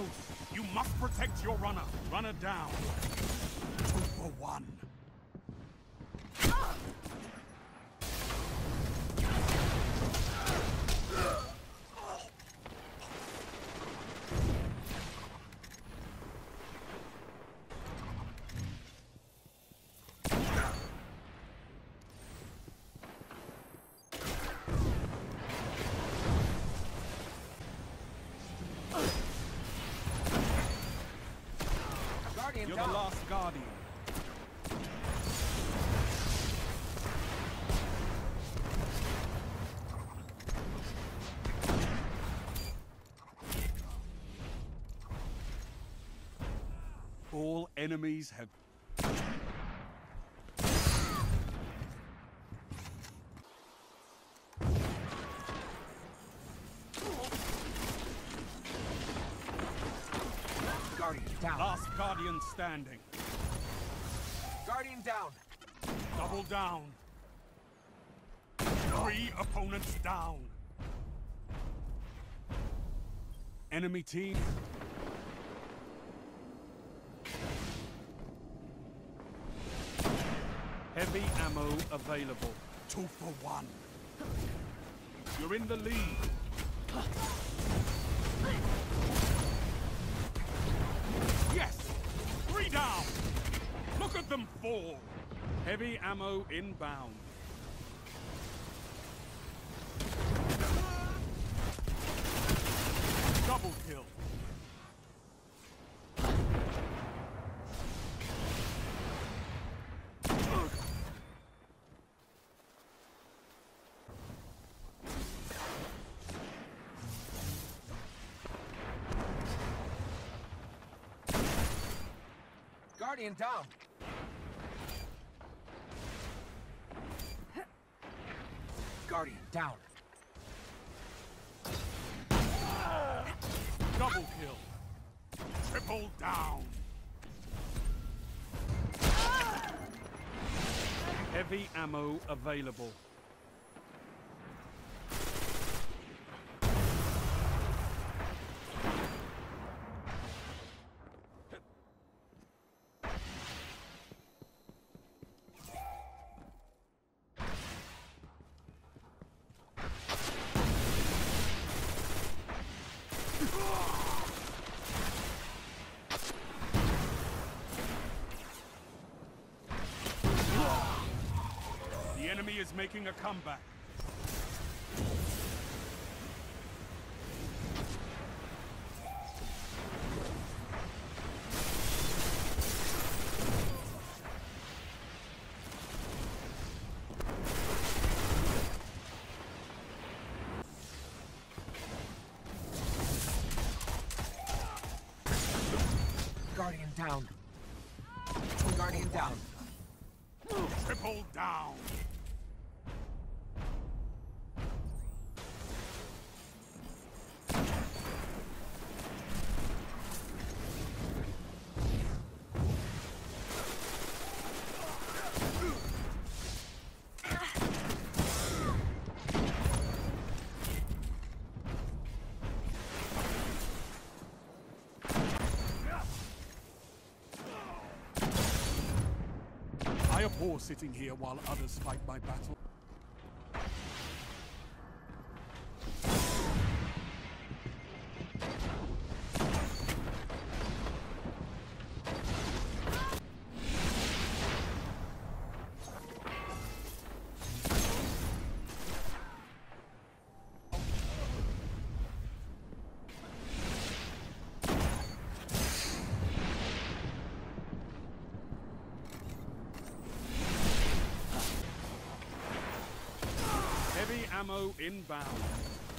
close. You must protect your runner. Runner down. Two for one. Guardian. All enemies have Guardian down. last guardian standing. Guardian down. Double down. Three opponents down. Enemy team. Heavy ammo available. Two for one. You're in the lead. Heavy ammo inbound. Double kill. Guardian down. Guardian down. Double kill. Triple down. Heavy ammo available. The enemy is making a comeback. Guardian down. Guardian down. Triple down. I abhor sitting here while others fight my battle. Ammo inbound.